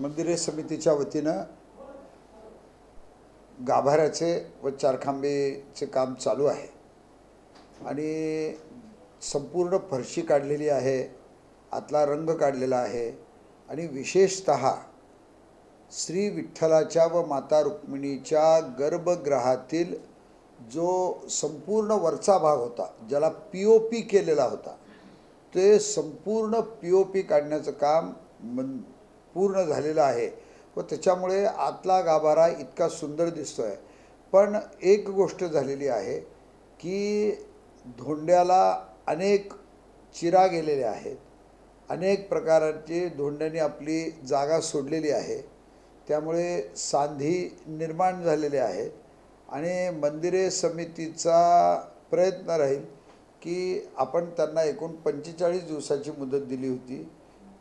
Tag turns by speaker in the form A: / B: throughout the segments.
A: मंदिरे समितीच्या वतीनं गाभाऱ्याचे व चारखांबेचे काम चालू आहे. आणि संपूर्ण फरशी काढलेली आहे आतला रंग काढलेला आहे आणि विशेषत श्री विठ्ठलाच्या व माता रुक्मिणीच्या गर्भगृहातील जो संपूर्ण वरचा भाग होता ज्याला पी ओ पी केलेला होता ते संपूर्ण पी ओ पी काढण्याचं काम मन पूर्ण झालेलं आहे. व त्याच्यामुळे आतला गाभारा इतका सुंदर दिसतो आहे पण एक गोष्ट झालेली आहे की धोंड्याला अनेक चिरा गेलेल्या आहेत. अनेक प्रकारांची धोंड्याने आपली जागा सोडलेली आहे. त्यामुळे सांधी निर्माण झालेले आहेत आणि मंदिरे समितीचा प्रयत्न राहील की आपण त्यांना एकूण पंचेचाळीस दिवसाची मुदत दिली होती.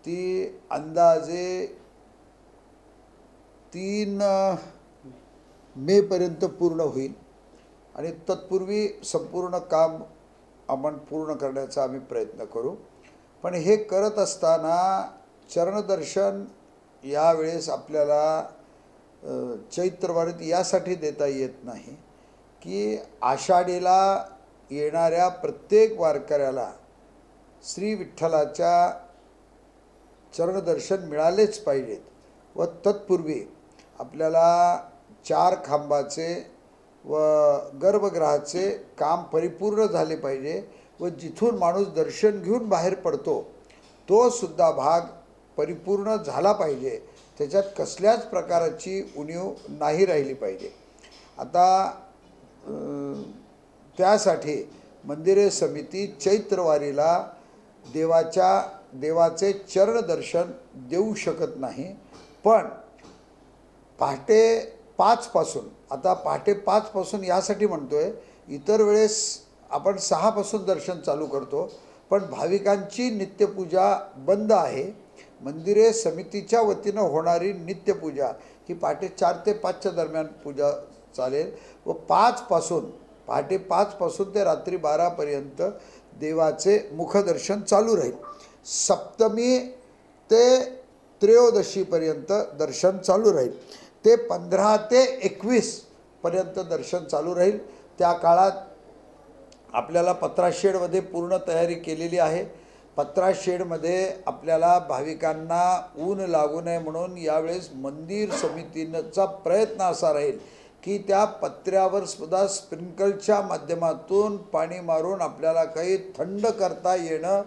A: ती अंदाजे तीन मेपर्यंत पूर्ण होईल. आणि तत्पूर्वी संपूर्ण काम आपण पूर्ण करण्याचा आम्ही प्रयत्न करू. पण हे करत असताना चरणदर्शन यावेळेस आपल्याला चैत्रवारीत यासाठी देता येत नाही की आषाढीला येणाऱ्या प्रत्येक वारकऱ्याला श्री विठ्ठलाच्या चरणदर्शन मिळालेच पाहिजेत व तत्पूर्वी आपल्याला चार खांबाचे व गर्भगृहाचे काम परिपूर्ण झाले पाहिजे व जिथून माणूस दर्शन घेऊन बाहेर पडतो तो सुद्धा भाग परिपूर्ण झाला पाहिजे. त्याच्यात कसल्याच प्रकाराची उणीव नाही राहिली पाहिजे. आता त्यासाठी मंदिरे समिती चैत्रवारीला देवाच्या देवाचे चरणदर्शन देऊ शकत नाही. पण पहाटे पाचपासून आता पहाटे पाचपासून यासाठी म्हणतो आहे इतर वेळेस आपण सहापासून दर्शन चालू करतो पण भाविकांची नित्यपूजा बंद आहे. मंदिरे समितीच्या वतीनं होणारी नित्यपूजा ही पहाटे चार ते पाचच्या दरम्यान पूजा चालेल व पाचपासून पहाटे पाचपासून ते रात्री बारापर्यंत देवाचे मुखदर्शन चालू राहील. सप्तमी ते त्रयोदशीपर्यंत दर्शन चालू राहील. ते पंधरा ते एकवीसपर्यंत दर्शन चालू राहील. त्या काळात आपल्याला पत्राशेडमध्ये पूर्ण तयारी केलेली आहे. पत्राशेडमध्ये आपल्याला भाविकांना ऊन लागू नये म्हणून यावेळेस मंदिर समितीचा प्रयत्न असा राहील. की त्या पत्र्यावर सुद्धा स्प्रिंकलच्या माध्यमातून पाणी मारून आपल्याला काही थंड करता येणं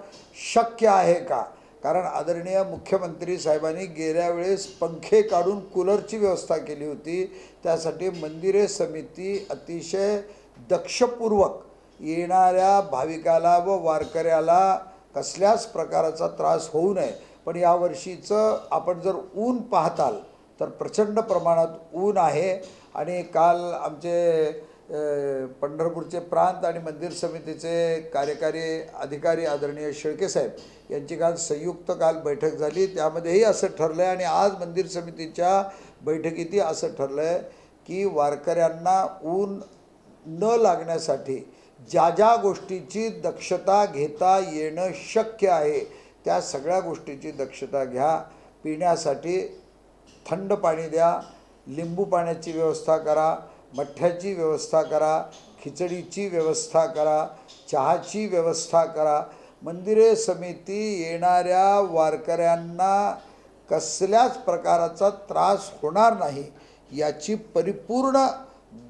A: शक्य आहे का? कारण आदरणीय मुख्यमंत्री साहेबांनी गेल्या वेळेस पंखे काढून कूलरची व्यवस्था केली होती. त्यासाठी मंदिरे समिती अतिशय दक्षपूर्वक येणाऱ्या भाविकाला व वारकऱ्याला कसल्याच प्रकाराचा त्रास होऊ नये. पण यावर्षीचं आपण जर ऊन पाहताल तर प्रचंड प्रमाणात ऊन आहे. आणि काल आमचे पंढरपूरचे प्रांत आणि मंदिर समितीचे कार्यकारी अधिकारी आदरणीय शेळके साहेब यांची काल संयुक्त काल बैठक झाली. त्यामध्येही असं ठरलं आहे आणि आज मंदिर समितीच्या बैठकीतही असं ठरलं आहे की वारकऱ्यांना ऊन न लागण्यासाठी ज्या ज्या गोष्टीची दक्षता घेता येणं शक्य आहे त्या सगळ्या गोष्टीची दक्षता घ्या. पिण्यासाठी थंड पाणी द्या. लिंबू पाण्याची व्यवस्था करा मठ्ठ्याची व्यवस्था करा खिचडीची व्यवस्था करा चहाची व्यवस्था करा. मंदिरे समिती येणाऱ्या वारकऱ्यांना कसल्याच प्रकाराचा त्रास होणार नाही याची परिपूर्ण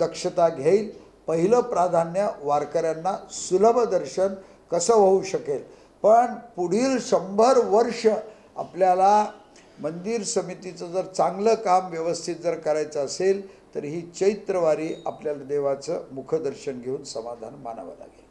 A: दक्षता घेईल. पहिलं प्राधान्य वारकऱ्यांना सुलभ दर्शन कसं होऊ शकेल? पण पुढील शंभर वर्ष आपल्याला मंदिर समितीचं जर चांगलं काम व्यवस्थित जर करायचं असेल तर ही चैत्रवारी आपल्याला देवाचं मुखदर्शन घेऊन समाधान मानावं लागेल.